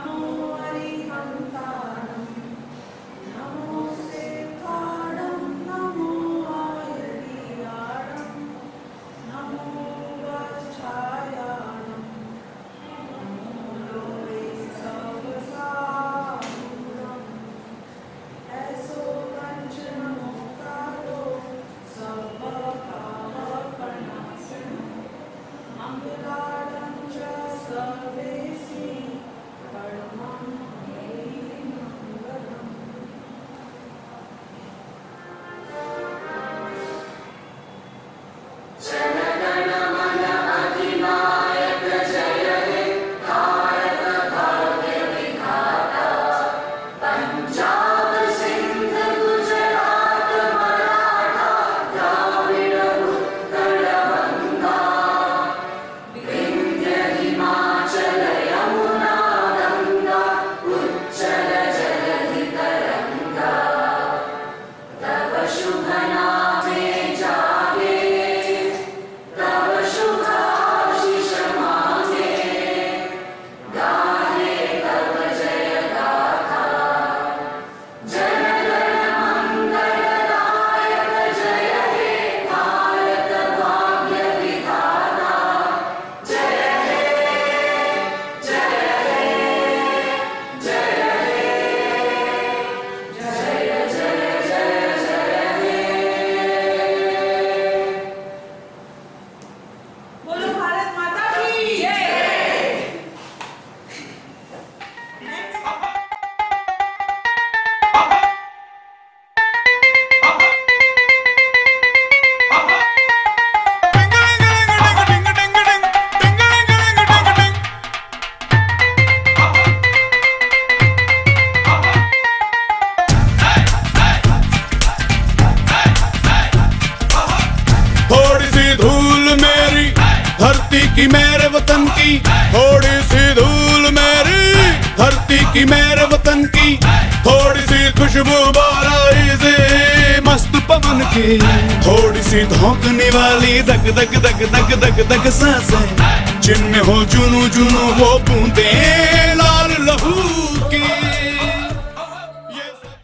Oh. की मेरे वतन की, थोड़ी सी धूल मेरी, धरती की मेरे वतन की, थोड़ी सी खुशबू बाराई से मस्त पवन की, थोड़ी सी धोकने वाली दग दग दग दग दग दग साँसें, जिनमें हो जुनू जुनू वो